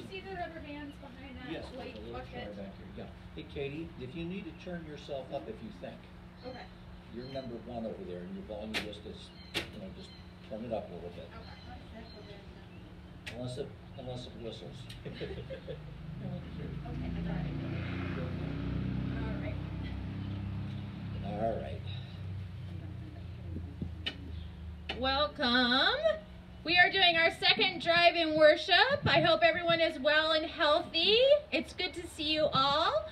you see the rubber bands behind that Yes, white there's a little chair bucket? back here, yeah. Hey Katy, if you need to turn yourself up if you think, Okay, you're number one over there and your volume just is, you know, just turn it up a little bit. okay. Unless it, unless it whistles. Okay, I got it. Alright. All right. Welcome. We are doing our second drive-in worship. I hope everyone is well and healthy. It's good to see you all.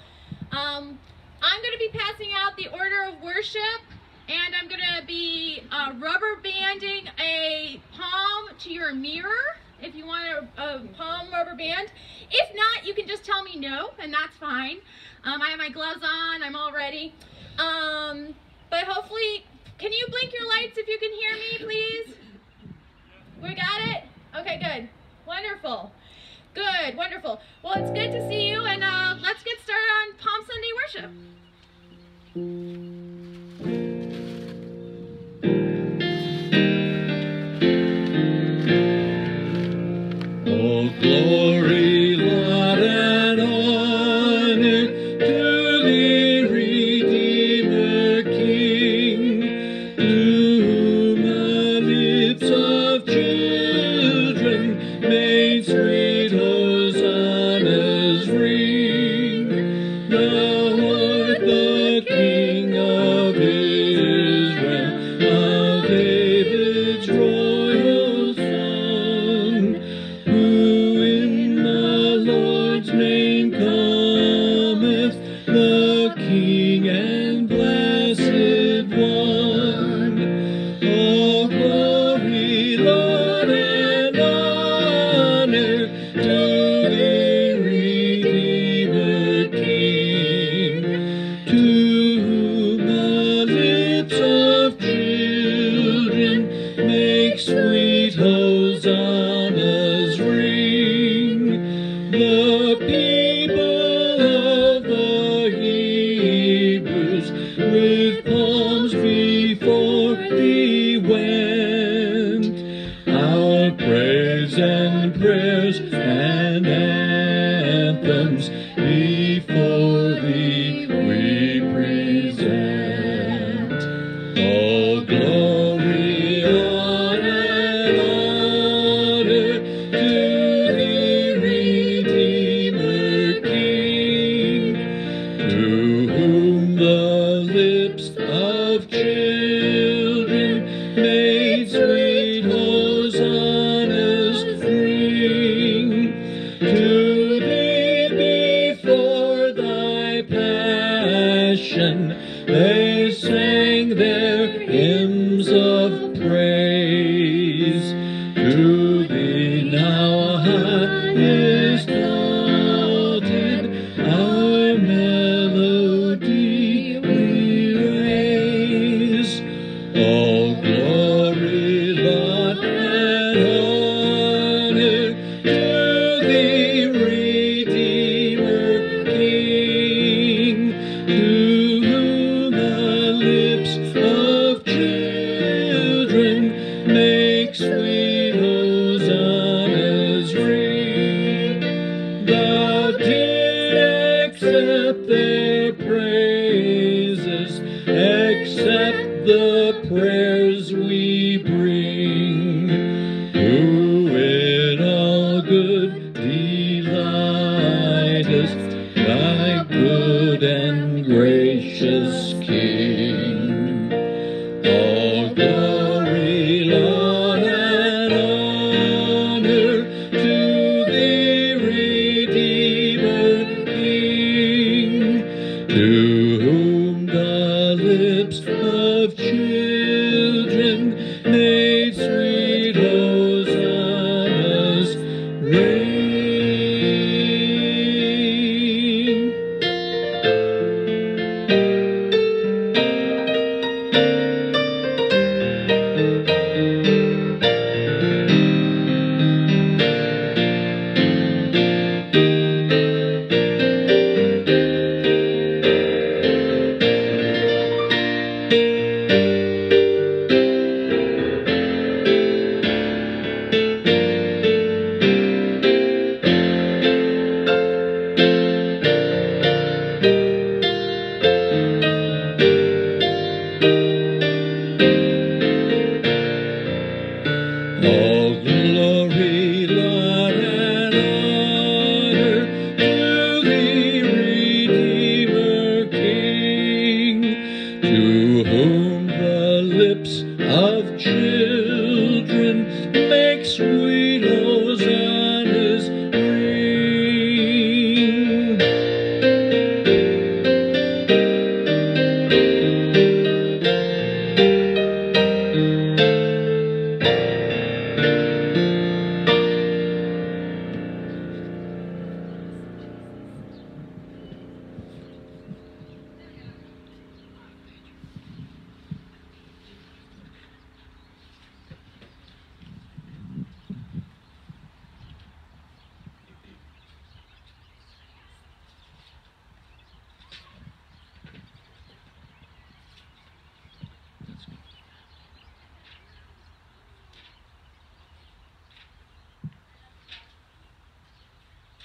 Um, I'm going to be passing out the order of worship, and I'm going to be uh, rubber banding a palm to your mirror if you want a, a palm rubber band. If not, you can just tell me no, and that's fine. Um, I have my gloves on. I'm all ready. Um, but hopefully, can you blink your lights if you can hear me, please? We got it? Okay, good. Wonderful. Good, wonderful. Well, it's good to see you, and uh, let's get started on Palm Sunday worship. The prayers Thank you.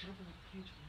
When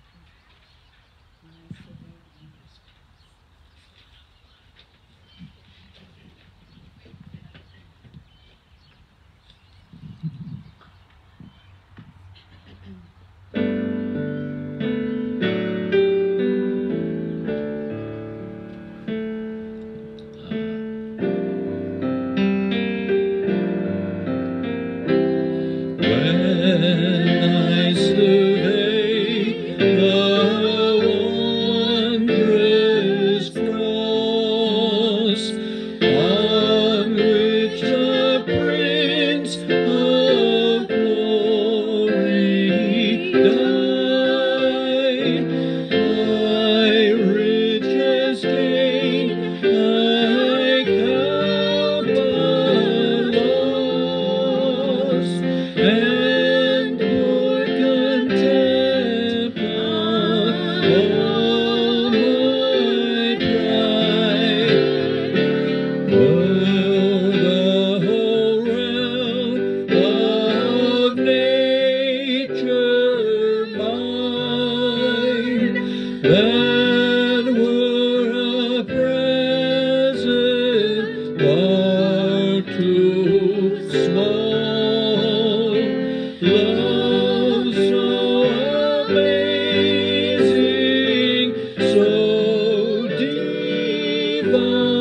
perdão.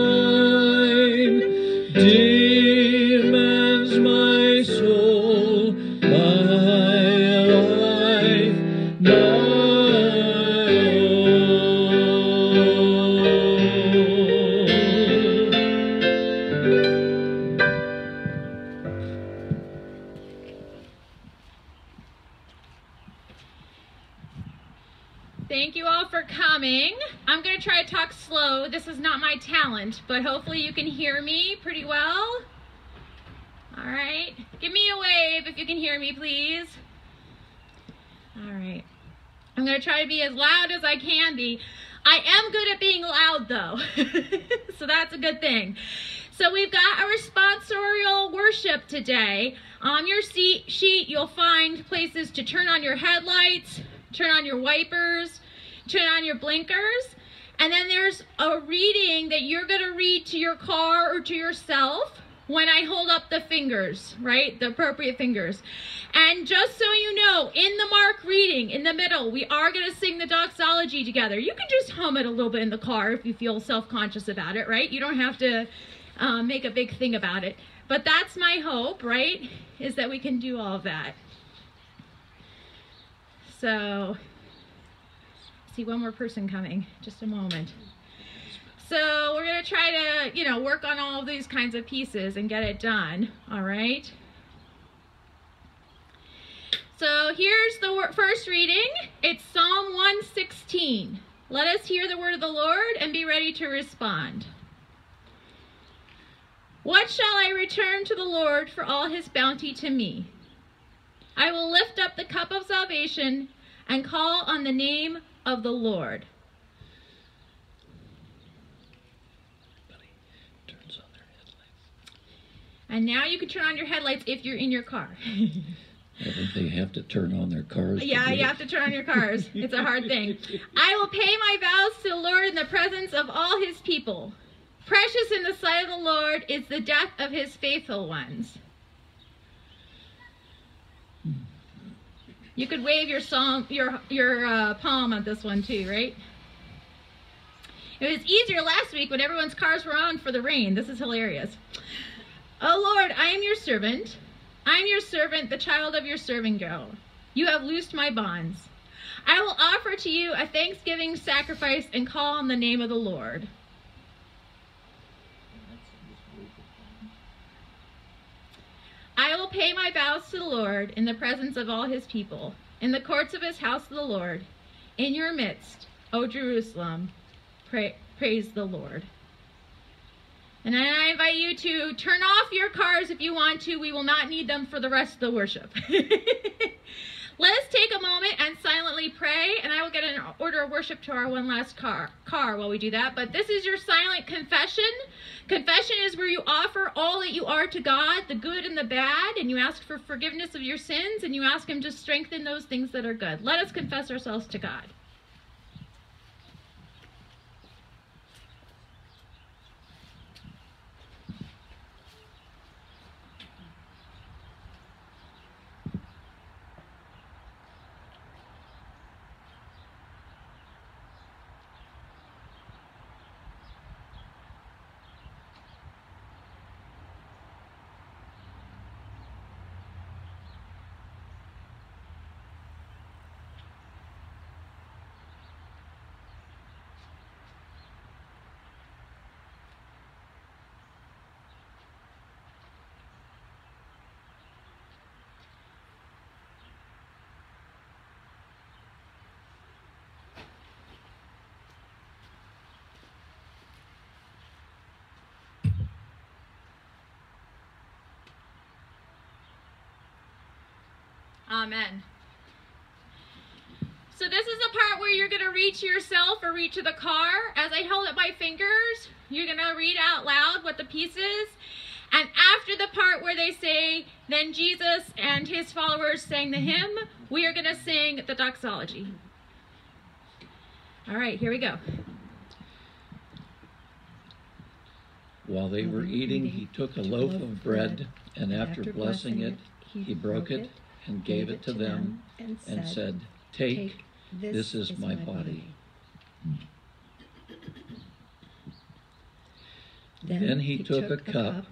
So we've got a responsorial worship today. On your seat sheet, you'll find places to turn on your headlights, turn on your wipers, turn on your blinkers. And then there's a reading that you're going to read to your car or to yourself when I hold up the fingers, right? The appropriate fingers. And just so you know, in the Mark reading, in the middle, we are going to sing the doxology together. You can just hum it a little bit in the car if you feel self conscious about it, right? You don't have to um, make a big thing about it. But that's my hope, right? Is that we can do all that. So, see one more person coming. Just a moment. So we're to try to, you know, work on all these kinds of pieces and get it done. All right. So here's the first reading. It's Psalm 116. Let us hear the word of the Lord and be ready to respond. What shall I return to the Lord for all his bounty to me? I will lift up the cup of salvation and call on the name of the Lord. Turns on their headlights. And now you can turn on your headlights if you're in your car. They have to turn on their cars. yeah, you it. have to turn on your cars. It's a hard thing. I will pay my vows to the Lord in the presence of all his people. Precious in the sight of the Lord is the death of his faithful ones. You could wave your psalm, your your uh, palm at this one too, right? It was easier last week when everyone's cars were on for the rain. This is hilarious. Oh Lord, I am your servant. I am your servant, the child of your serving girl. You have loosed my bonds. I will offer to you a thanksgiving sacrifice and call on the name of the Lord. I will pay my vows to the Lord in the presence of all his people, in the courts of his house of the Lord, in your midst, O Jerusalem. Pray, praise the Lord. And I invite you to turn off your cars if you want to. We will not need them for the rest of the worship. Let us take a moment and silently pray, and I will get an order of worship to our one last car, car while we do that. But this is your silent confession. Confession is where you offer all that you are to God, the good and the bad, and you ask for forgiveness of your sins, and you ask Him to strengthen those things that are good. Let us confess ourselves to God. Amen. So this is the part where you're going to reach yourself or reach to the car. As I hold up my fingers, you're going to read out loud what the piece is. And after the part where they say, then Jesus and his followers sang the hymn, we are going to sing the doxology. All right, here we go. While they were eating, he took a loaf of bread, and after blessing it, he broke it and gave it to them and said, Take, this is my body. Hmm. Then he took a cup,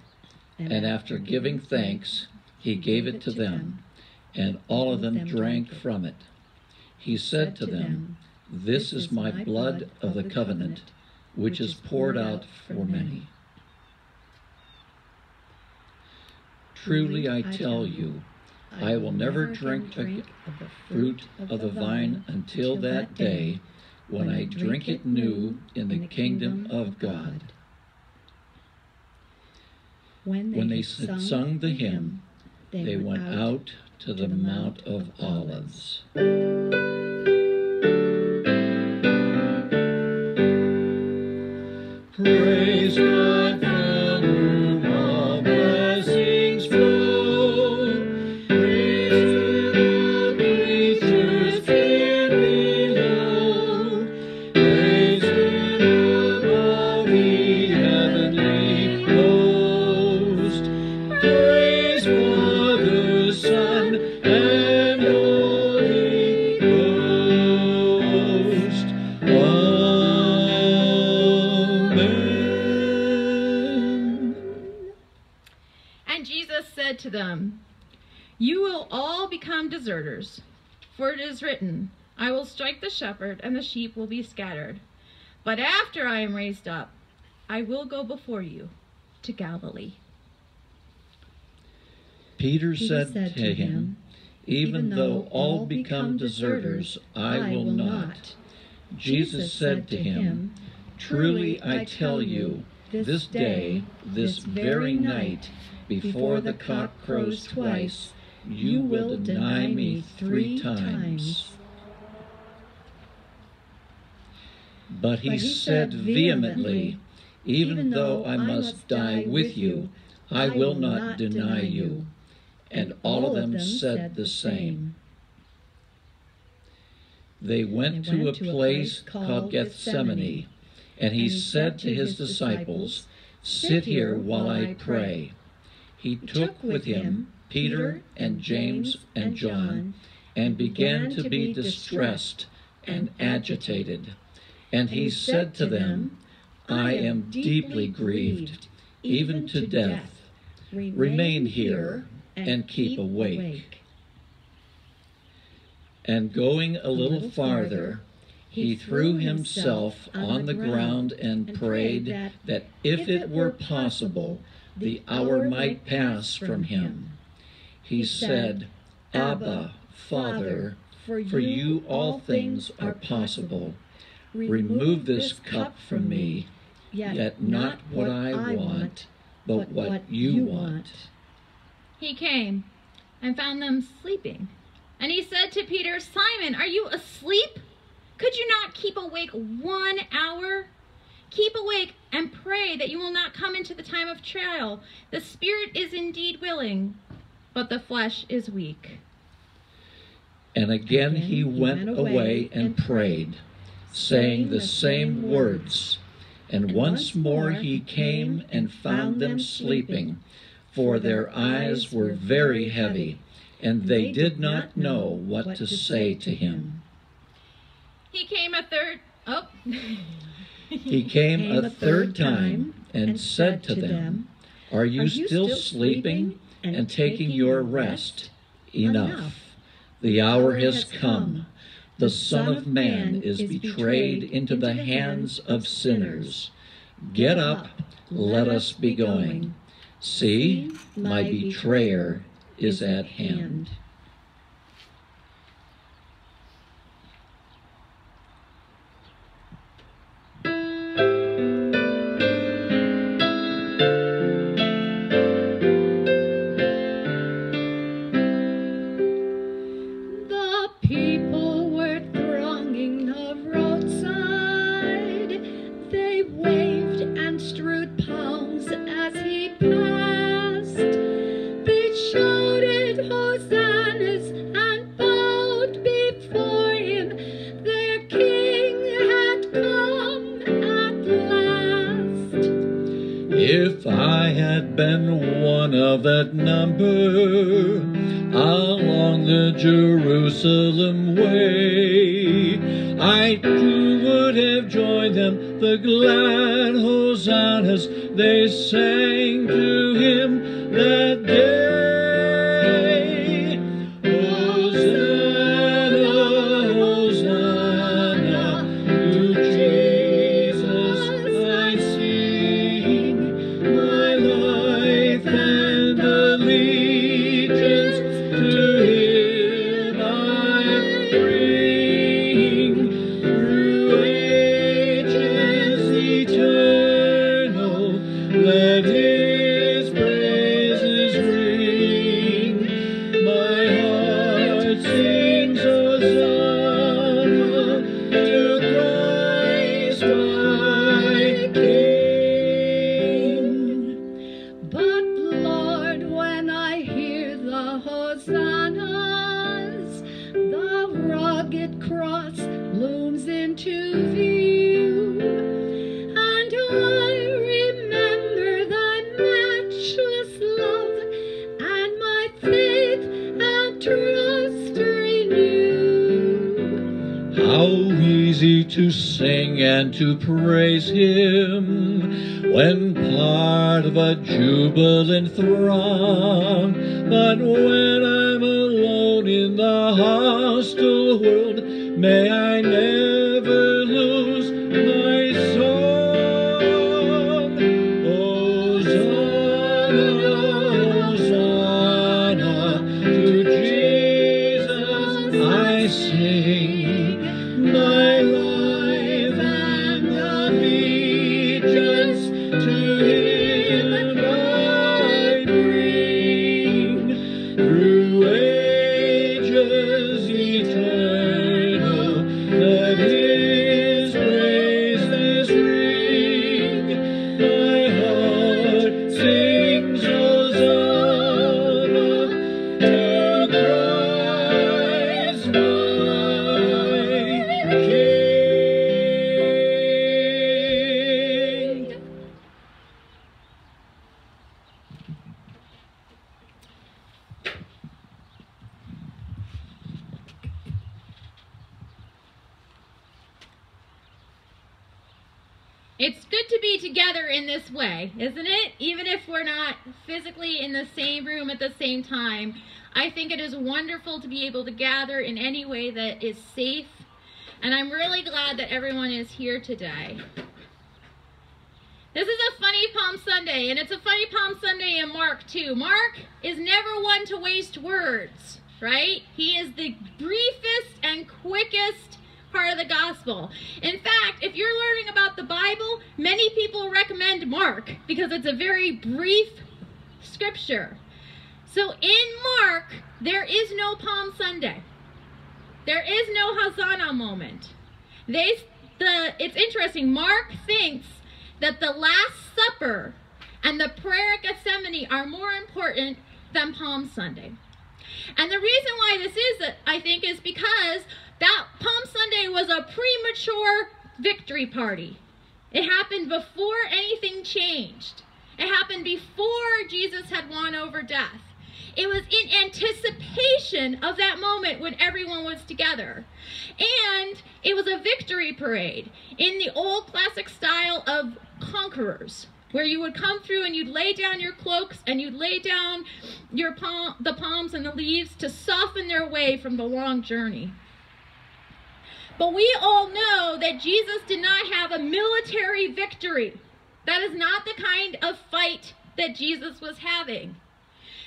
and after giving thanks, he gave it to them, and all of them drank from it. He said to them, This is my blood of the covenant, which is poured out for many. Truly I tell you, I will never drink the fruit of the vine until that day when I drink it new in the kingdom of God. When they had sung the hymn, they went out to the Mount of Olives. Is written, I will strike the shepherd, and the sheep will be scattered. But after I am raised up, I will go before you to Galilee. Peter said to him, Even though all become deserters, I will not. Jesus said to him, Truly I tell you, this day, this very night, before the cock crows twice, you will deny me three times. But he said vehemently, Even though I must die with you, I will not deny you. And all of them said the same. They went to a place called Gethsemane, and he said to his disciples, Sit here while I pray. He took with him Peter and James and John, and began to be distressed and agitated. And he said to them, I am deeply grieved, even to death. Remain here and keep awake. And going a little farther, he threw himself on the ground and prayed that if it were possible, the hour might pass from him. He said, Abba, Father, for you all things are possible. Remove this cup from me, yet not what I want, but what you want. He came and found them sleeping. And he said to Peter, Simon, are you asleep? Could you not keep awake one hour? Keep awake and pray that you will not come into the time of trial. The spirit is indeed willing, but the flesh is weak. And again he went away and prayed, saying the same words. And once more he came and found them sleeping, for their eyes were very heavy, and they did not know what to say to him. He came a third. Oh. he came a third time and said to them, Are you still sleeping and taking your rest? Enough. The hour has come. The Son of Man is betrayed into the hands of sinners. Get up, let us be going. See, my betrayer is at hand. Would have joined them, the glad hosannas they sang to him that day. To view, and I remember thy matchless love and my faith and trust renew. How easy to sing and to praise him when part of a jubilant throng. But when I'm alone in the hostile world, the same time. I think it is wonderful to be able to gather in any way that is safe. And I'm really glad that everyone is here today. This is a funny Palm Sunday, and it's a funny Palm Sunday in Mark, too. Mark is never one to waste words, right? He is the briefest and quickest part of the gospel. In fact, if you're learning about the Bible, many people recommend Mark because it's a very brief scripture. So in Mark, there is no Palm Sunday. There is no Hosanna moment. They the it's interesting. Mark thinks that the Last Supper and the prayer at Gethsemane are more important than Palm Sunday. And the reason why this is, I think, is because that Palm Sunday was a premature victory party. It happened before anything changed. It happened before Jesus had won over death. It was in anticipation of that moment when everyone was together. And it was a victory parade in the old classic style of conquerors where you would come through and you'd lay down your cloaks and you'd lay down your palm, the palms and the leaves to soften their way from the long journey. But we all know that Jesus did not have a military victory. That is not the kind of fight that Jesus was having.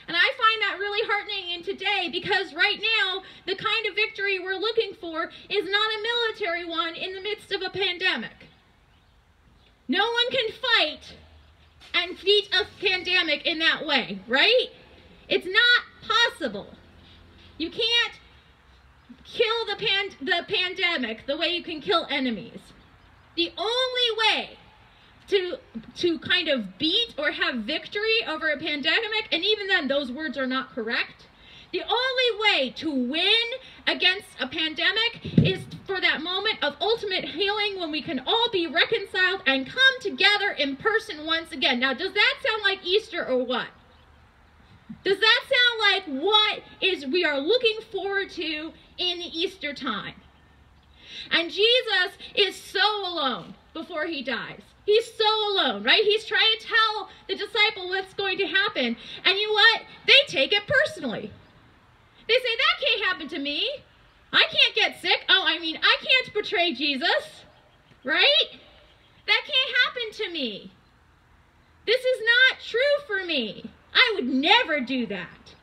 And I find that really heartening in today because right now, the kind of victory we're looking for is not a military one in the midst of a pandemic. No one can fight and defeat a pandemic in that way, right? It's not possible. You can't kill the, pan- the pandemic the way you can kill enemies. The only way to to kind of beat or have victory over a pandemic, and even then those words are not correct. The only way to win against a pandemic is for that moment of ultimate healing when we can all be reconciled and come together in person once again. Now, does that sound like Easter or what? Does that sound like what is we are looking forward to in the Easter time? And Jesus is so alone before he dies. He's so alone, right? He's trying to tell the disciple what's going to happen. And you know what? They take it personally. They say, that can't happen to me. I can't get sick. Oh, I mean, I can't betray Jesus, right? That can't happen to me. This is not true for me. I would never do that.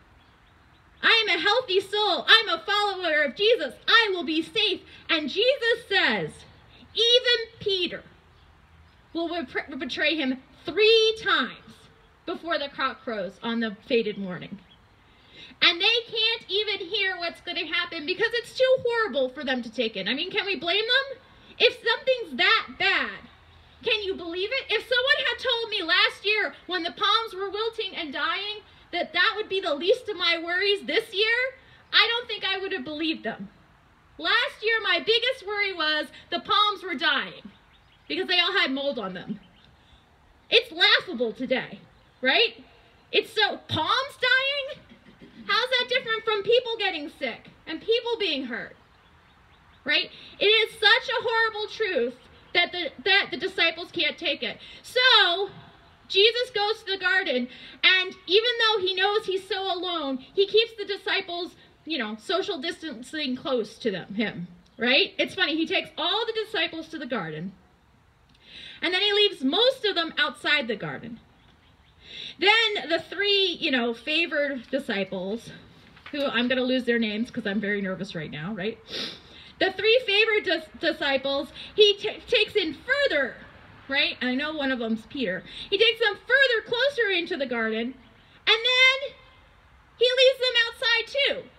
I am a healthy soul. I'm a follower of Jesus. I will be safe. And Jesus says, even Peter will betray him three times before the cock crows on the fated morning. And they can't even hear what's going to happen because it's too horrible for them to take in. I mean, can we blame them? If something's that bad, can you believe it? If someone had told me last year when the palms were wilting and dying that that would be the least of my worries this year, I don't think I would have believed them. Last year, my biggest worry was the palms were dying because they all had mold on them. It's laughable today, right? It's so, palms dying? How's that different from people getting sick and people being hurt? Right? It is such a horrible truth that the, that the disciples can't take it. So, Jesus goes to the garden, and even though he knows he's so alone, he keeps the disciples, you know, social distancing close to them, him, right? It's funny, he takes all the disciples to the garden, and then he leaves most of them outside the garden. Then the three, you know, favored disciples, who I'm going to lose their names because I'm very nervous right now, right? The three favored dis- disciples, he takes in further, right? I know one of them's Peter. He takes them further closer into the garden, and then he leaves them outside too.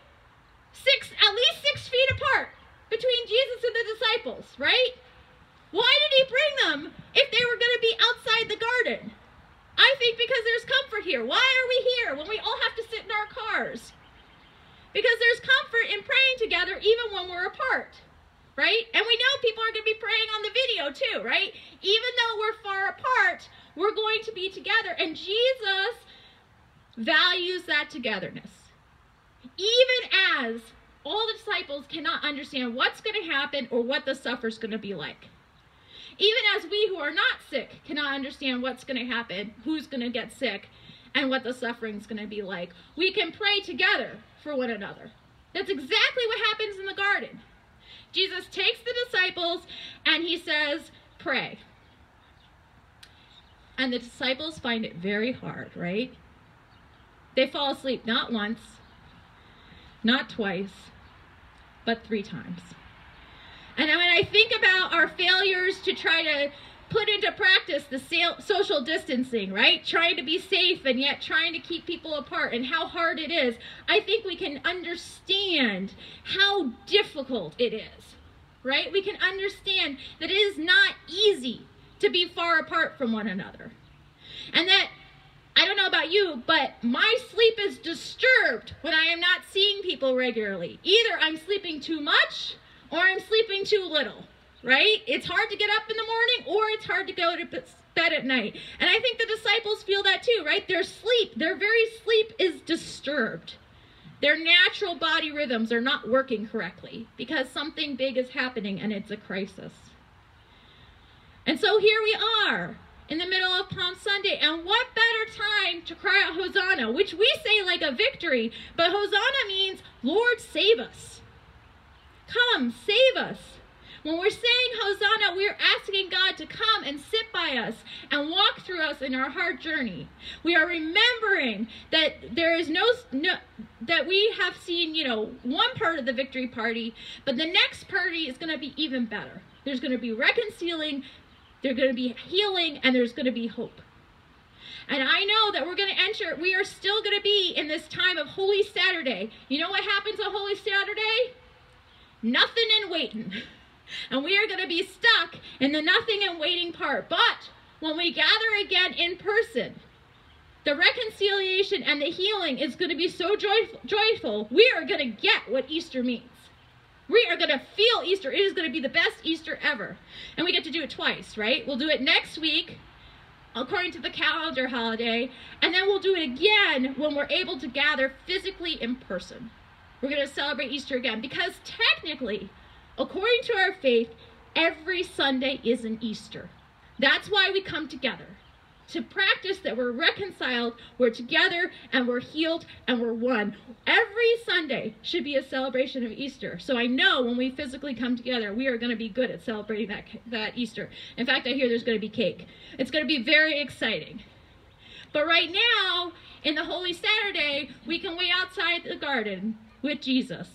Six, at least six feet apart between Jesus and the disciples, right? Why did he bring them if they were going to be outside the garden? I think because there's comfort here. Why are we here when we all have to sit in our cars? Because there's comfort in praying together even when we're apart, right? And we know people are going to be praying on the video too, right? Even though we're far apart, we're going to be together. And Jesus values that togetherness. Even as all the disciples cannot understand what's going to happen or what the suffer's going to be like. Even as we who are not sick cannot understand what's going to happen, who's going to get sick, and what the suffering's going to be like, we can pray together for one another. That's exactly what happens in the garden. Jesus takes the disciples and he says, Pray. And the disciples find it very hard, right? They fall asleep not once, not twice, but three times. And when I think about our failures to try to put into practice the social distancing, right? Trying to be safe and yet trying to keep people apart and how hard it is, I think we can understand how difficult it is, right? We can understand that it is not easy to be far apart from one another. And that, I don't know about you, but my sleep is disturbed when I am not seeing people regularly. Either I'm sleeping too much or I'm sleeping too little, right? It's hard to get up in the morning or it's hard to go to bed at night. And I think the disciples feel that too, right? Their sleep, their very sleep is disturbed. Their natural body rhythms are not working correctly because something big is happening and it's a crisis. And so here we are in the middle of Palm Sunday. And what better time to cry out Hosanna, which we say like a victory, but Hosanna means, Lord, save us. Come, save us. When we're saying Hosanna, we're asking God to come and sit by us and walk through us in our hard journey. We are remembering that there is no, no that we have seen, you know, one part of the victory party, but the next party is going to be even better. There's going to be reconciling, there's going to be healing, and there's going to be hope. And I know that we're going to enter, we are still going to be in this time of Holy Saturday. You know what happens on Holy Saturday? Nothing in waiting. And we are going to be stuck in the nothing and waiting part. But when we gather again in person, the reconciliation and the healing is going to be so joyful, joyful we are going to get what Easter means. We are going to feel Easter. It is going to be the best Easter ever. And we get to do it twice, right? We'll do it next week, according to the calendar holiday, and then we'll do it again when we're able to gather physically in person. We're going to celebrate Easter again because technically, according to our faith, every Sunday is an Easter. That's why we come together to practice that we're reconciled, we're together, and we're healed, and we're one. Every Sunday should be a celebration of Easter. So I know when we physically come together, we are going to be good at celebrating that, that Easter. In fact, I hear there's going to be cake. It's going to be very exciting. But right now, in the Holy Saturday, we can wait outside the garden with Jesus,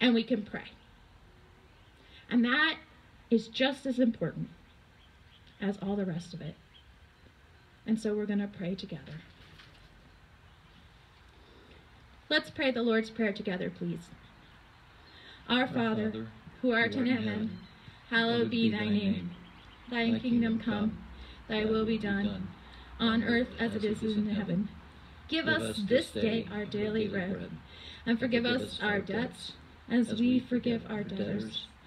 and we can pray. And that is just as important as all the rest of it. And so we're going to pray together. Let's pray the Lord's Prayer together, please. Our, Our Father, Father, who art, who art in heaven, heaven hallowed be thy name. Thy, thy kingdom come, thy will be done, on earth as it is in heaven. Give us this day our daily bread, and forgive us our debts as we forgive our debtors.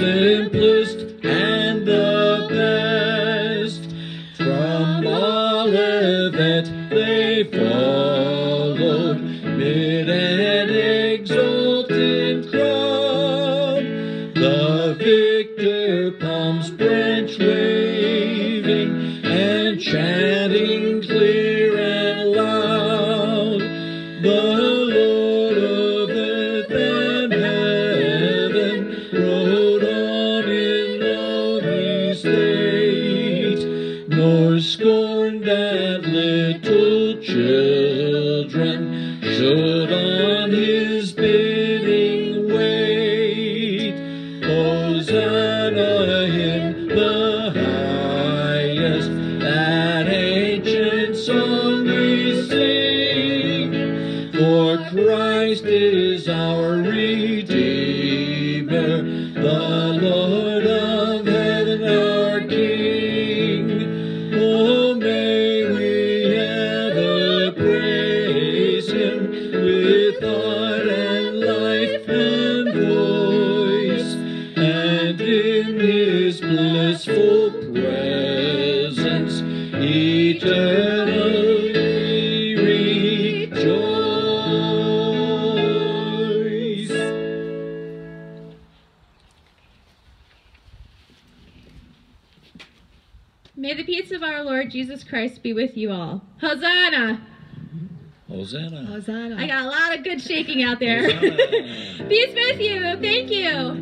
That little children should on his Christ be with you all. Hosanna! Hosanna. Hosanna. I got a lot of good shaking out there. Peace with you. Thank you.